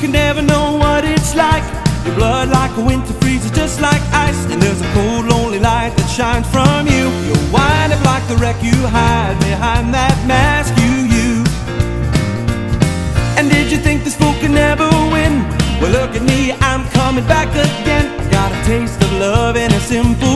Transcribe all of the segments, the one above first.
can never know what it's like. Your blood like a winter freezes just like ice. And there's a cold lonely light that shines from you. You're wind up like the wreck you hide behind that mask you use. And did you think this fool could never win? Well look at me, I'm coming back again. Got a taste of love in a simple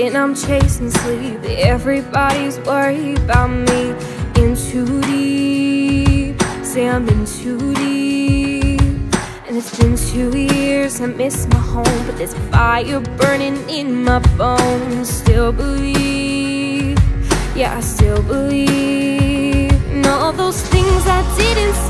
and I'm chasing sleep. Everybody's worried about me. In too deep, say I'm in too deep. And it's been two years, I miss my home. But there's fire burning in my bones. Still believe, yeah I still believe And all those things I didn't see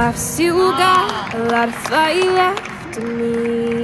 I've still got a lot of fire left in me